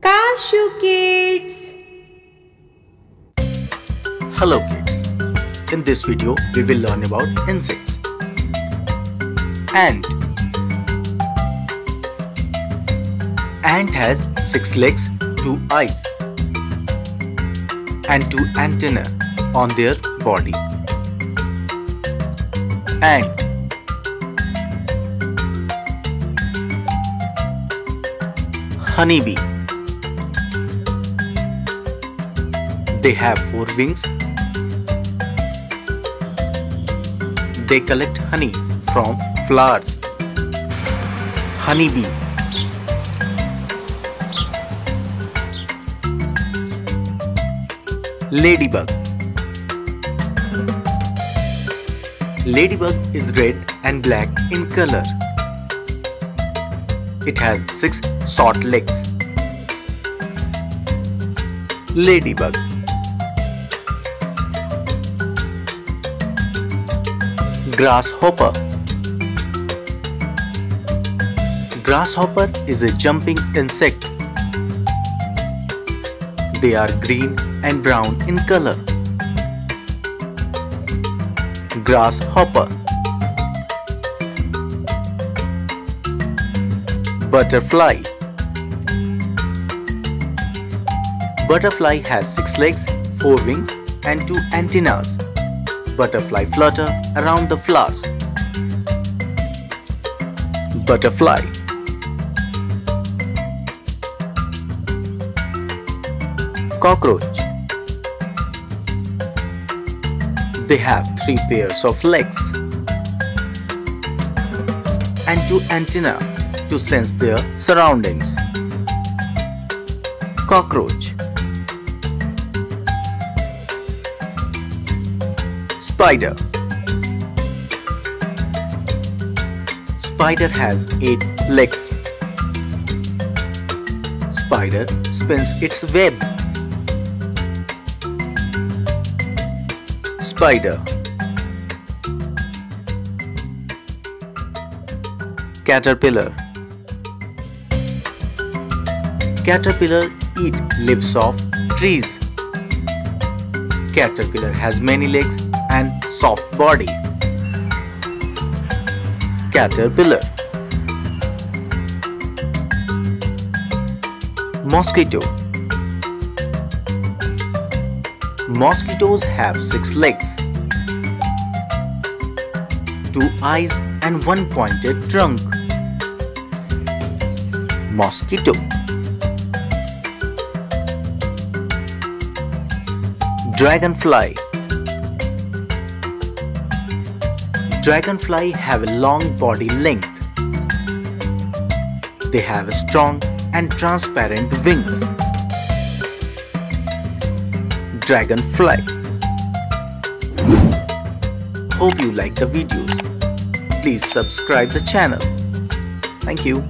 Kaashu Kids. Hello kids. In this video we will learn about insects. Ant. Ant has 6 legs, 2 eyes and 2 antennae on their body. Ant. Honeybee. They have 4 wings They collect honey from flowers. Honeybee. Ladybug. Ladybug is red and black in color. It has six short legs. Ladybug. Grasshopper Grasshopper is a jumping insect. They are green and brown in color. Grasshopper Butterfly Butterfly has 6 legs, 4 wings and 2 antennas butterfly flutter around the flowers. Butterfly Cockroach They have three pairs of legs and two antennae to sense their surroundings. Cockroach Spider Spider has 8 legs. Spider spins its web. Spider Caterpillar Caterpillar eat leaves of trees. Caterpillar has many legs and soft body. Caterpillar Mosquito Mosquitoes have six legs, two eyes and one pointed trunk. Mosquito Dragonfly Dragonfly have a long body length. They have strong and transparent wings. Dragonfly Hope you like the videos. Please subscribe the channel. Thank you.